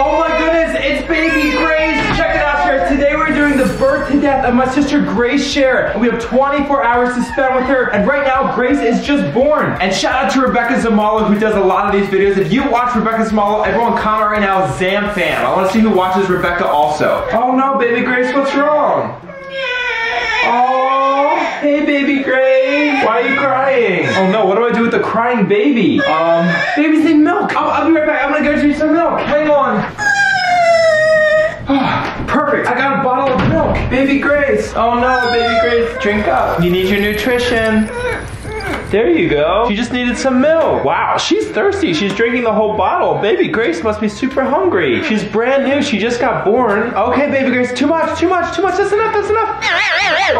Oh my goodness, it's baby Grace. Check it out, Sharers. Today we're doing the birth to death of my sister Grace Sharer. And we have 24 hours to spend with her. And right now, Grace is just born. And shout out to Rebecca Zamolo who does a lot of these videos. If you watch Rebecca Zamolo, everyone comment right now, Zam fam. I want to see who watches Rebecca also. Oh no, baby Grace, what's wrong? Oh, hey baby Grace. Why are you crying? Oh no, what do I do with the crying baby? Um, babies need milk. I'll, I'll be right back. I'm gonna go get some milk. Hang on. Ah, Perfect. I got a bottle of milk. Baby Grace. Oh no, baby Grace. Drink up. You need your nutrition. There you go. She just needed some milk. Wow, she's thirsty. She's drinking the whole bottle. Baby Grace must be super hungry. She's brand new. She just got born. Okay, baby Grace, too much, too much, too much. That's enough, that's enough.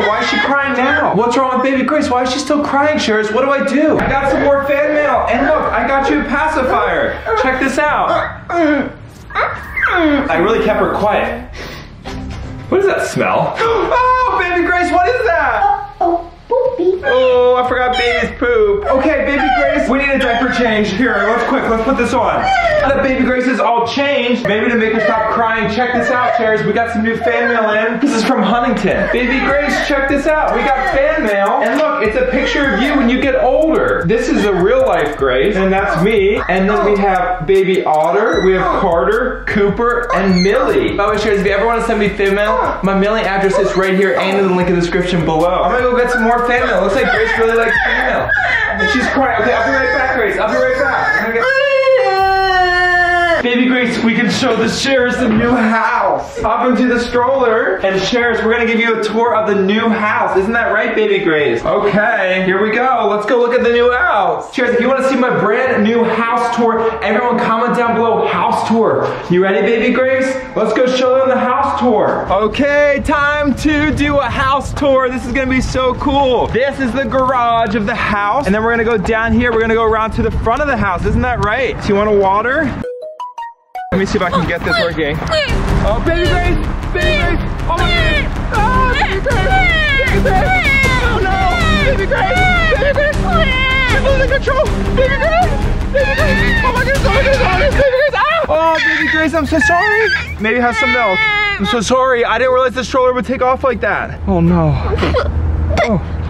Why is she crying now? What's wrong with baby Grace? Why is she still crying, Sharers? What do I do? I got some more fan mail. And look, I got you a pacifier. Check this out. I really kept her quiet. What does that smell? Oh, baby Grace, what is that? Oh, poopy. Oh, I forgot baby's poop. Okay, baby Grace, we need a diaper change. Here, let's quick, let's put this on. Now that baby Grace is all changed, maybe to make her stop crying, check this out, Sharers. We got some new fan mail in. This is from Huntington. Baby Grace, check this out. We got fan mail. And look, it's a picture of you when you get older. This is a real life Grace, and that's me. And then we have baby Otter, we have Carter, Cooper, and Millie. By the way, Sharers, if you ever want to send me fan mail, my mailing address is right here and in the link in the description below. I'm gonna go get some more fan mail. Looks like Grace really likes mail. And she's crying. Okay, I'll be right back, Grace. I'll be right back. Baby Grace, we can show the Sharers the new house. Hop into the stroller. And Sharers, we're gonna give you a tour of the new house. Isn't that right, Baby Grace? Okay, here we go. Let's go look at the new house. Sharers, if you wanna see my brand new house tour, everyone comment down below, house tour. You ready, Baby Grace? Let's go show them the house tour. Okay, time to do a house tour. This is gonna be so cool. This is the garage of the house. And then we're gonna go down here. We're gonna go around to the front of the house. Isn't that right? Do you want a water? Let me see if I can get this working. Oh, baby Grace! Baby Grace! Oh my goodness! Oh, baby Grace! Baby Grace! Oh no! Baby Grace! Baby Grace! She's losing control! Baby Grace! Baby! Oh my! Oh my! Oh my! Ah! Oh, baby Grace, I'm so sorry. Maybe have some milk. I'm so sorry. I didn't realize the stroller would take off like that. Oh no.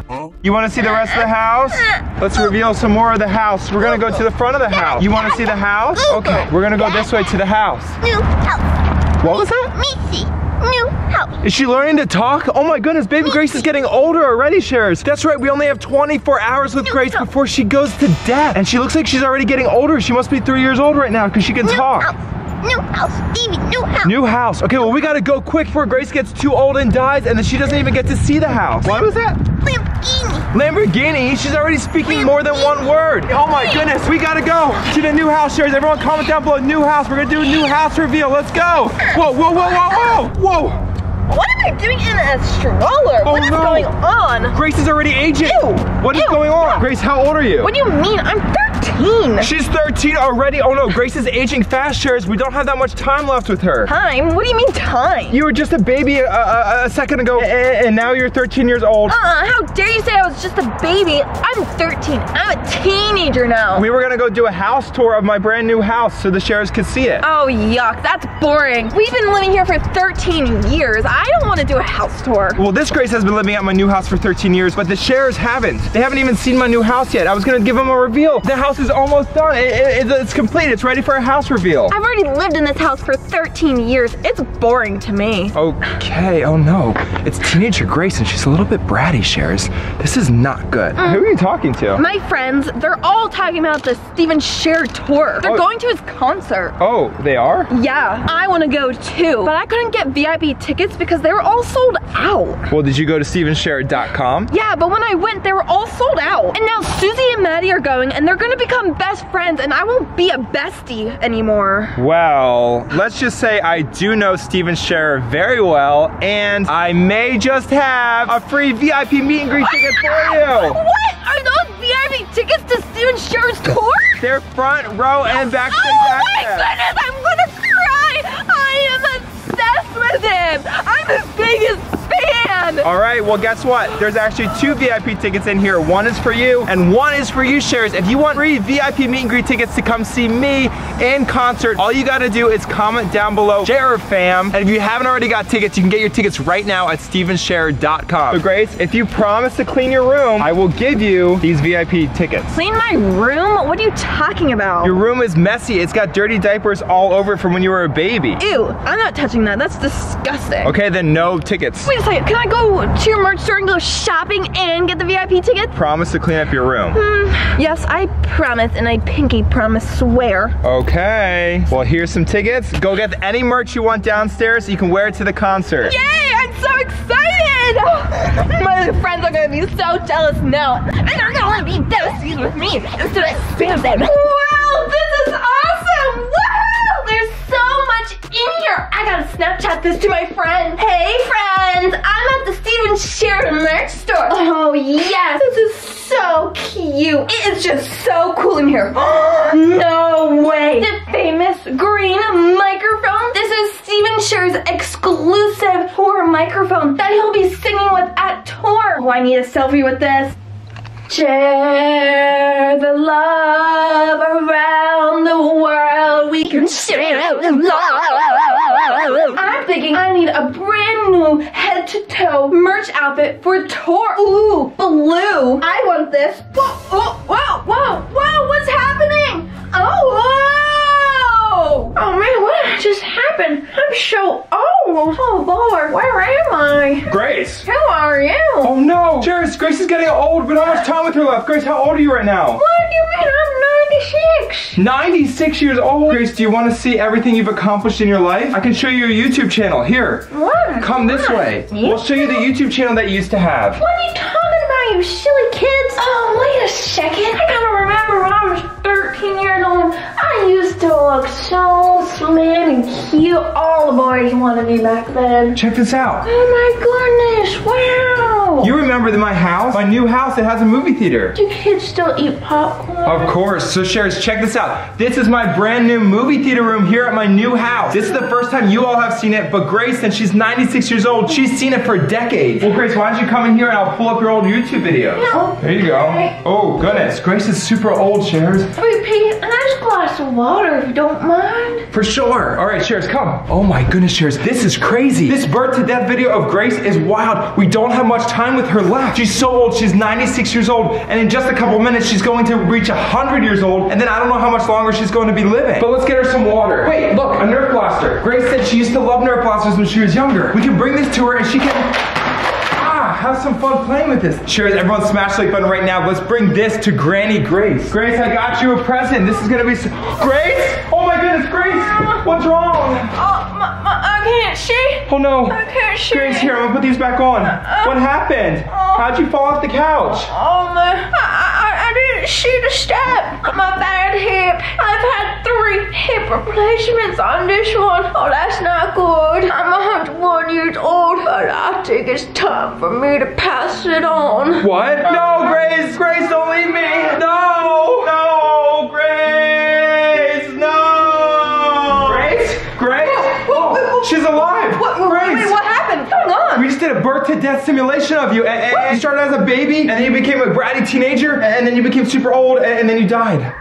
Oh. You want to see the rest of the house? Let's reveal some more of the house. We're gonna go to the front of the house. You want to see the house? Okay, we're gonna go this way to the house. New house. What was that? Missy. New house. Is she learning to talk? Oh my goodness, baby Grace is getting older already, Sharers. That's right, we only have 24 hours with Grace before she goes to death. And she looks like she's already getting older. She must be three years old right now because she can New talk. house. New house. Stevie. New house. New house. Okay, well, we gotta go quick before Grace gets too old and dies, and then she doesn't even get to see the house. What was that? Lamborghini. Lamborghini? She's already speaking more than one word. Oh my goodness, we gotta go to the new house, Sharers. Everyone comment down below, new house. We're gonna do a new house reveal. Let's go. Whoa, whoa, whoa, whoa, whoa, whoa. What am I doing in a stroller? Oh, what is no. going on? Grace is already aging. Ew. What is Ew. going on? Grace, how old are you? What do you mean? I'm 13. She's 13 already. Oh no, Grace is aging fast, Sharers. We don't have that much time left with her. Time? What do you mean time? You were just a baby a, a, a second ago, and now you're 13 years old. Uh, how dare you say I was just a baby? I'm 13. I'm a teenager now. We were gonna go do a house tour of my brand new house so the Sharers could see it. Oh, yuck. That's boring. We've been living here for 13 years. I don't want to do a house tour. Well, this Grace has been living at my new house for 13 years, but the Sharers haven't. They haven't even seen my new house yet. I was gonna give them a reveal. The house is almost done. It- it- it's- it's complete. It's ready for a house reveal. I've already lived in this house for 13 years. It's boring to me. Okay, oh no. It's teenager Grace and she's a little bit bratty, Sharers. This is not good. Mm. Who are you talking to? My friends, they're all talking about the Stephen Sharer tour. They're Oh. going to his concert. Oh, they are? Yeah, I want to go too, but I couldn't get VIP tickets because they were all sold out. Well, did you go to stephensharer.com? Yeah, but when I went, they were all sold out. And now Susie and Maddie are going, and they're gonna become best friends, and I won't be a bestie anymore. Well, let's just say I do know Stephen Sharer very well, and I may just have a free VIP meet and greet ticket for you. What? Are those VIP tickets to Stephen Sharer's tour? They're front row and oh backstage Oh my access. goodness, I'm gonna cry! I am obsessed with him! I'm his biggest All right, well, guess what? There's actually two VIP tickets in here. One is for you, and one is for you, Sharers. If you want free VIP meet and greet tickets to come see me in concert. All you gotta do is comment down below, Sharer fam. And if you haven't already got tickets, you can get your tickets right now at stephensharer.com. So Grace, if you promise to clean your room, I will give you these VIP tickets. Clean my room? What are you talking about? Your room is messy. It's got dirty diapers all over it from when you were a baby. Ew, I'm not touching that. That's disgusting. Okay, then no tickets. Wait a second, can I go to your merch store and go shopping and get the VIP ticket? Promise to clean up your room. Hmm, yes, I promise, and I pinky promise swear. Okay. Well, here's some tickets. Go get any merch you want downstairs so you can wear it to the concert. Yay, I'm so excited! My friends are gonna be so jealous now. And they're gonna want to be besties with me instead of spam I gotta Snapchat this to my friend. Hey friends, I'm at the Steven Sheridan merch store. Oh yes, this is so cute. It is just so cool in here. no way. The famous green microphone. This is Stephen Sharer's exclusive tour microphone that he'll be singing with at tour. Oh, I need a selfie with this. Share toe merch outfit for tour. Ooh, blue. I want this. Whoa, whoa, whoa, whoa, whoa, what's happening? Oh, whoa. Oh man, what just happened? I'm so old. Oh Lord, where am I? Grace. Who are you? Oh no. Sharers. Grace is getting old. We don't have much time with her left. Grace, how old are you right now? What do you mean? I'm 96. 96 years old. Grace, do you want to see everything you've accomplished in your life? I can show you your YouTube channel. Here. What? Come this way. We'll show you the YouTube channel that you used to have. What are you talking about, you silly kids? Oh, wait a second. I gotta remember when I was 13 years old. I used to look so slim and cute. All the boys wanted me back then. Check this out. Oh my goodness, wow. Remember that my house? My new house, it has a movie theater. Do kids still eat popcorn? Of course. So Sharers, check this out. This is my brand new movie theater room here at my new house. This is the first time you all have seen it, but Grace, since she's 96 years old, she's seen it for decades. Well, Grace, why don't you come in here and I'll pull up your old YouTube videos. No. There you go. Oh, goodness. Grace is super old, Sharers. Wait, Pete, a nice glass of water if you don't mind. For sure. All right, Sharers, come. Oh my goodness, Sharers, this is crazy. This birth to death video of Grace is wild. We don't have much time with her left. She's so old. She's 96 years old, and in just a couple minutes, she's going to reach 100 years old, and then I don't know how much longer she's going to be living. But let's get her some water. Wait, look, a Nerf blaster. Grace said she used to love Nerf blasters when she was younger. We can bring this to her, and she can. Have some fun playing with this. Sure, everyone smash the like button right now. Let's bring this to Granny Grace. Grace, I got you a present. This is gonna be so- Grace? Oh my goodness, Grace! What's wrong? Oh, my, my, I can't see. Oh no. I can't see. Grace, here, I'm gonna put these back on. Uh, uh. What happened? Oh. How'd you fall off the couch? Oh my, I, See the step. My bad hip. I've had three hip replacements on this one. Oh, that's not good. I'm 101 years old, but I think it's time for me to pass it on. What? No, Grace! Grace, don't leave me! No! To death simulation of you. And, and you started as a baby, and then you became a bratty teenager, and then you became super old, and, and then you died.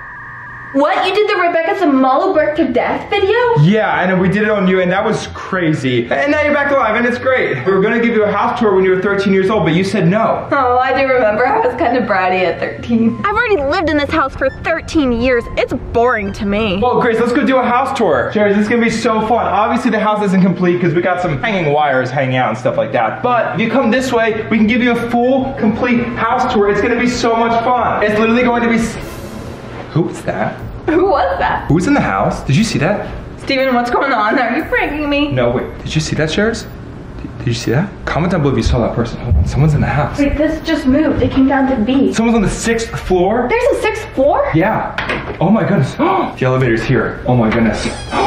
What? You did the Rebecca Zamolo birth to death video? Yeah, and we did it on you, and that was crazy. And now you're back alive, and it's great. We were gonna give you a house tour when you were 13 years old, but you said no. Oh, I do remember. I was kind of bratty at 13. I've already lived in this house for 13 years. It's boring to me. Well, Grace, let's go do a house tour. Sharers, this is gonna be so fun. Obviously, the house isn't complete because we got some hanging wires hanging out and stuff like that. But if you come this way, we can give you a full, complete house tour. It's gonna be so much fun. It's literally going to be. s- Who is that? Who was that? Who's in the house? Did you see that? Steven, what's going on? Are you pranking me? No, wait. Did you see that, Sharers? Did, did you see that? Comment down below if you saw that person. Hold on. Someone's in the house. Wait, this just moved. It came down to B. Someone's on the sixth floor. There's a sixth floor? Yeah. Oh my goodness. the elevator's here. Oh my goodness.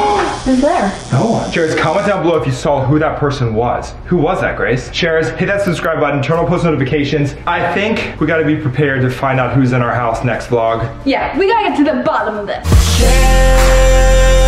Who's there? No one. Sharers, comment down below if you saw who that person was. Who was that, Grace? Sharers, hit that subscribe button, turn on post notifications. I think we gotta be prepared to find out who's in our house next vlog. Yeah, we gotta get to the bottom of this. Share the love